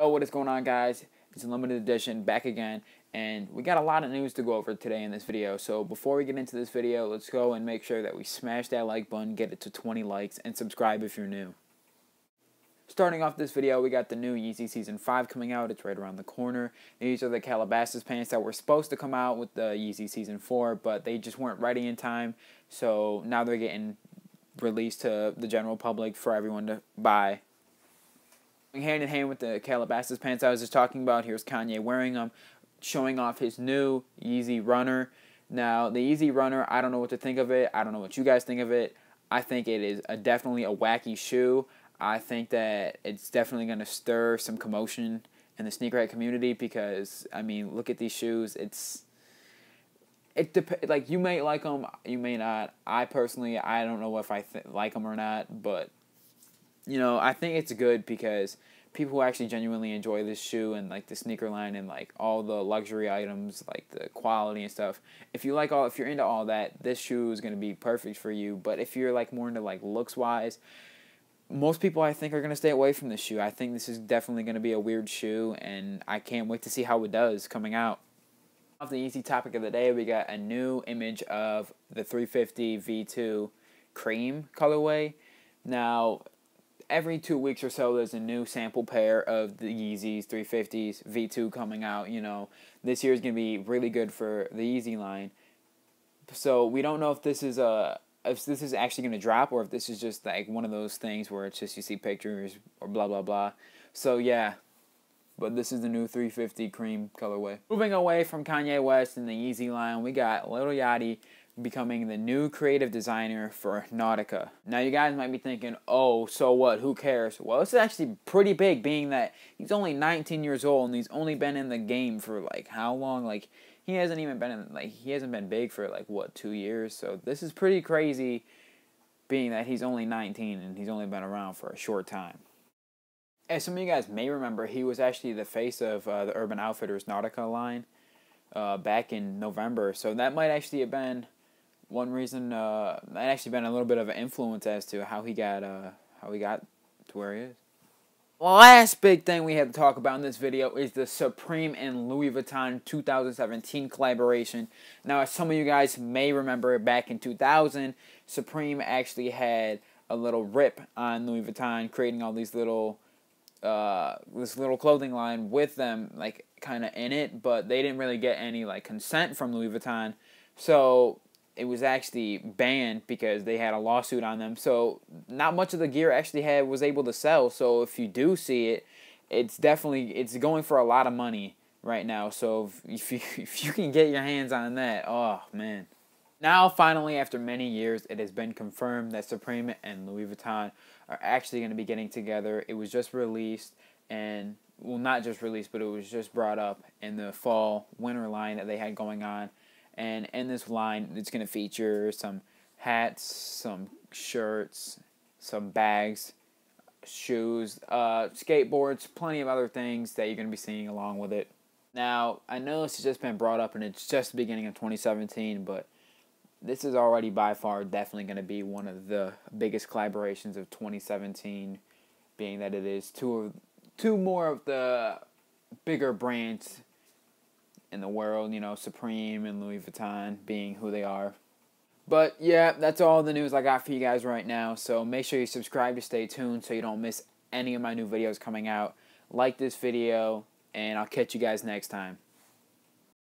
Oh, what is going on, guys? It's a limited edition back again, and we got a lot of news to go over today in this video. So before we get into this video, let's go and make sure that we smash that like button, get it to 20 likes, and subscribe if you're new. Starting off this video, we got the new Yeezy Season 5 coming out. It's right around the corner. These are the Calabasas pants that were supposed to come out with the Yeezy Season 4, but they just weren't ready in time. So now they're getting released to the general public for everyone to buy hand in hand with the Calabasas pants I was just talking about. Here's Kanye wearing them, showing off his new Yeezy Runner. Now, the Yeezy Runner, I don't know what to think of it. I don't know what you guys think of it. I think it is a, definitely a wacky shoe. I think that it's definitely going to stir some commotion in the sneakerhead community because, I mean, look at these shoes. It's it dep- like you may like them, you may not. I personally, I don't know if I th- like them or not, but you know, I think it's good because people who actually genuinely enjoy this shoe and like the sneaker line and like all the luxury items, like the quality and stuff. If you like all, if you're into all that, this shoe is gonna be perfect for you. But if you're like more into like looks wise, most people I think are gonna stay away from this shoe. I think this is definitely gonna be a weird shoe, and I can't wait to see how it does coming out. Off the Yeezy topic of the day, we got a new image of the 350 V2 cream colorway. Now, every two weeks or so, there's a new sample pair of the Yeezys 350s V2 coming out. You know, this year is going to be really good for the Yeezy line. So we don't know if this is a if this is actually going to drop or if this is just like one of those things where it's just you see pictures or blah blah blah. So yeah, but this is the new 350 cream colorway. Moving away from Kanye West and the Yeezy line, we got Lil Yachty becoming the new creative designer for Nautica. Now you guys might be thinking, oh, so what, who cares? Well, it's actually pretty big being that he's only 19 years old and he's only been in the game for like how long? Like he hasn't even been in, like he hasn't been big for like what, two years? So this is pretty crazy being that he's only 19 and he's only been around for a short time. As some of you guys may remember, he was actually the face of uh, the Urban Outfitters Nautica line uh, back in November. So that might actually have been one reason uh, that actually been a little bit of an influence as to how he got uh, how he got to where he is. Last big thing we have to talk about in this video is the Supreme and Louis Vuitton 2017 collaboration. Now, as some of you guys may remember, back in 2000, Supreme actually had a little rip on Louis Vuitton, creating all these little, uh, this little clothing line with them, like kind of in it, but they didn't really get any like consent from Louis Vuitton. So it was actually banned because they had a lawsuit on them. So not much of the gear actually had was able to sell. So if you do see it, it's definitely it's going for a lot of money right now. So if, if you if you can get your hands on that, oh man. Now finally after many years it has been confirmed that Supreme and Louis Vuitton are actually going to be getting together. It was just released and well not just released but it was just brought up in the fall winter line that they had going on and in this line, it's going to feature some hats, some shirts, some bags, shoes, uh, skateboards, plenty of other things that you're going to be seeing along with it. Now, I know this has just been brought up and it's just the beginning of 2017, but this is already by far definitely going to be one of the biggest collaborations of 2017, being that it is two of two more of the bigger brands in the world, you know, Supreme and Louis Vuitton being who they are. But yeah, that's all the news I got for you guys right now. So make sure you subscribe to stay tuned so you don't miss any of my new videos coming out. Like this video, and I'll catch you guys next time.